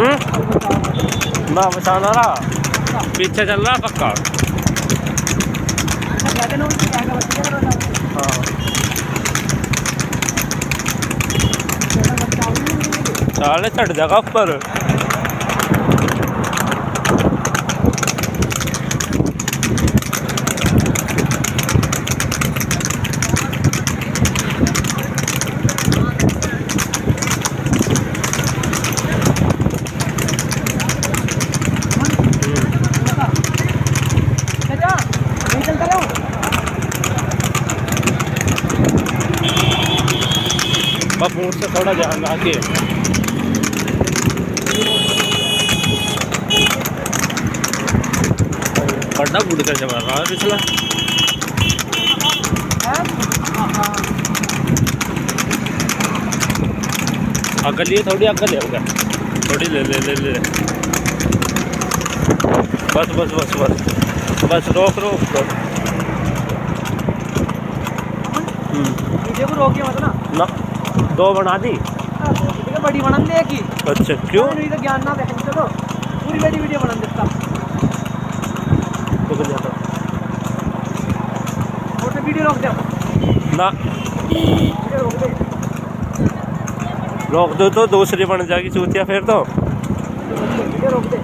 हम्म। मैं बचाना रहा पीछे चल रहा पक्का। हाँ। चढ़ छठ जगह बस मुँह से थोड़ा आगे। बड़ा बुढ़ कर जमा रहा है पिछला। अकल ये थोड़ी अकल है होगा थोड़ी ले ले ले ले। बस बस बस बस। बस रोक रोक रोक। हम्म, वीडियो को रोकिए मत ना। ना। दो बना दी? बड़ी बनन दे की। अच्छा क्यों? नहीं तो ज्ञान ना देख चलो। पूरी बड़ी वीडियो बनन देता। रुक जाता और तो वीडियो रोक दे। ना। रोक दे रोक दो तो दूसरी बन जाएगी चूतिया फिर तो। वीडियो रोक दे।